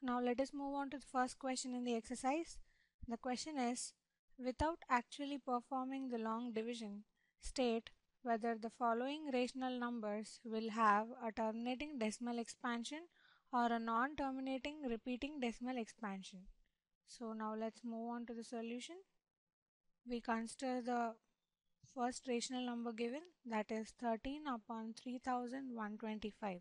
Now let us move on to the first question in the exercise. The question is, without actually performing the long division, state whether the following rational numbers will have a terminating decimal expansion or a non-terminating repeating decimal expansion. So now let's move on to the solution. We consider the first rational number given that is 13 upon 3125.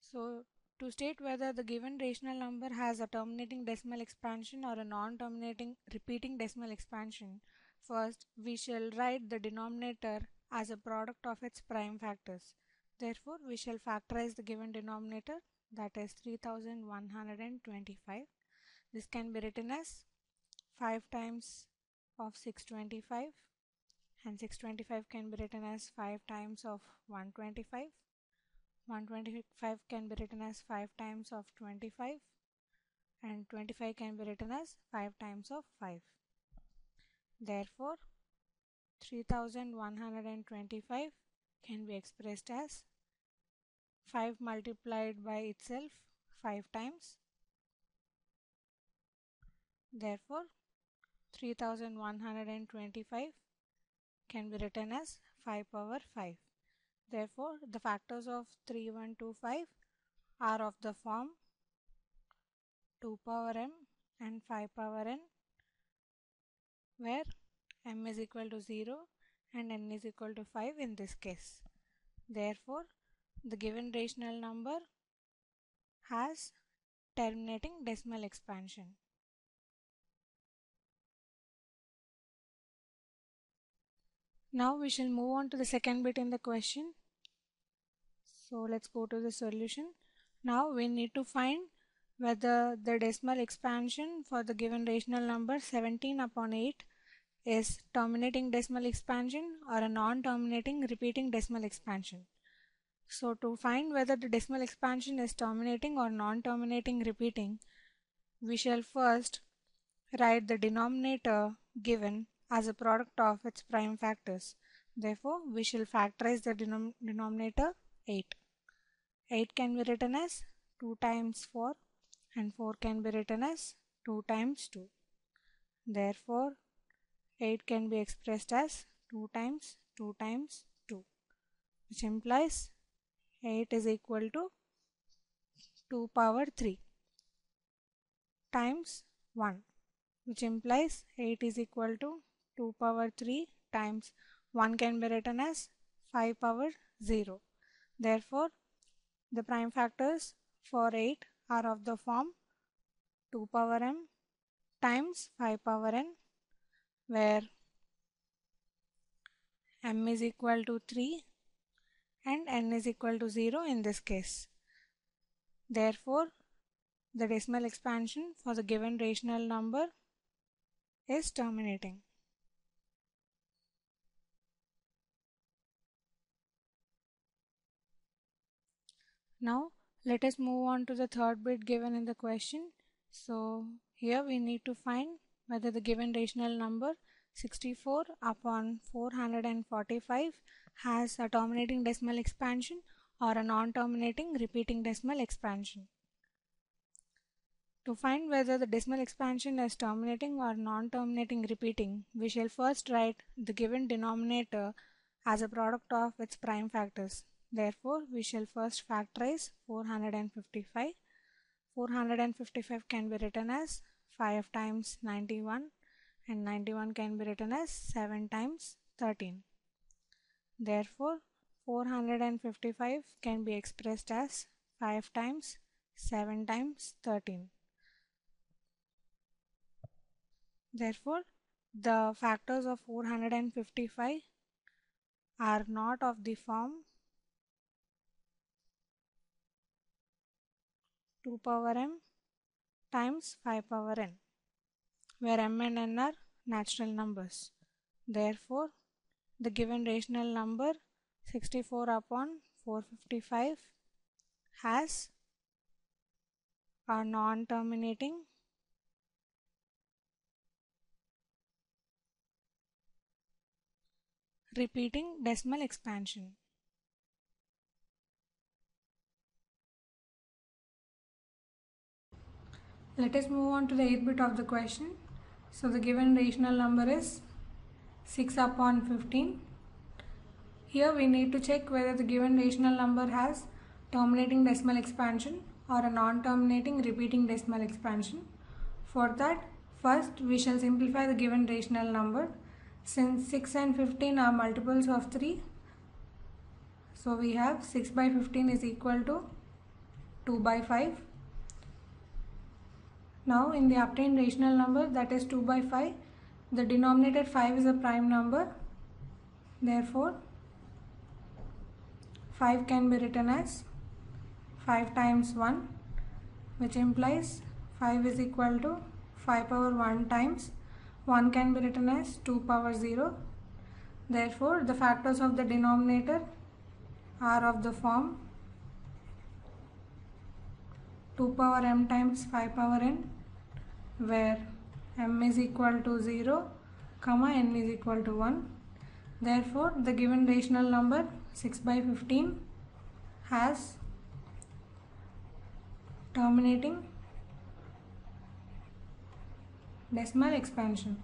So to state whether the given rational number has a terminating decimal expansion or a non-terminating repeating decimal expansion, first we shall write the denominator as a product of its prime factors. Therefore, we shall factorize the given denominator that is 3125. This can be written as 5 times of 625 and 625 can be written as 5 times of 125 125 can be written as 5 times of 25 and 25 can be written as 5 times of 5. Therefore, 3125 can be expressed as 5 multiplied by itself 5 times. Therefore, 3125 can be written as 5 power 5. Therefore, the factors of 3125 are of the form 2 power m and 5 power n where m is equal to 0 and n is equal to 5 in this case. Therefore, the given rational number has terminating decimal expansion. Now we shall move on to the second bit in the question. So let's go to the solution. Now we need to find whether the decimal expansion for the given rational number 17 upon 8 is terminating decimal expansion or a non-terminating repeating decimal expansion. So to find whether the decimal expansion is terminating or non-terminating repeating, we shall first write the denominator given as a product of its prime factors. Therefore, we shall factorize the denom denominator 8. 8 can be written as 2 times 4 and 4 can be written as 2 times 2. Therefore, 8 can be expressed as 2 times 2 times 2 which implies 8 is equal to 2 power 3 times 1 which implies 8 is equal to 2 power 3 times 1 can be written as 5 power 0. Therefore, the prime factors for 8 are of the form 2 power m times 5 power n where m is equal to 3 and n is equal to 0 in this case. Therefore, the decimal expansion for the given rational number is terminating. Now let us move on to the third bit given in the question. So here we need to find whether the given rational number 64 upon 445 has a terminating decimal expansion or a non-terminating repeating decimal expansion. To find whether the decimal expansion is terminating or non-terminating repeating, we shall first write the given denominator as a product of its prime factors. Therefore, we shall first factorize 455. 455 can be written as 5 times 91 and 91 can be written as 7 times 13. Therefore, 455 can be expressed as 5 times 7 times 13. Therefore, the factors of 455 are not of the form 2 power m times 5 power n where m and n are natural numbers. Therefore, the given rational number 64 upon 455 has a non-terminating repeating decimal expansion. Let us move on to the 8th bit of the question. So the given rational number is 6 upon 15. Here we need to check whether the given rational number has terminating decimal expansion or a non-terminating repeating decimal expansion. For that, first we shall simplify the given rational number. Since 6 and 15 are multiples of 3, so we have 6 by 15 is equal to 2 by 5. Now in the obtained rational number that is 2 by 5, the denominator 5 is a prime number. Therefore, 5 can be written as 5 times 1 which implies 5 is equal to 5 power 1 times 1 can be written as 2 power 0. Therefore, the factors of the denominator are of the form 2 power m times 5 power n where m is equal to 0 comma n is equal to 1 therefore the given rational number 6 by 15 has terminating decimal expansion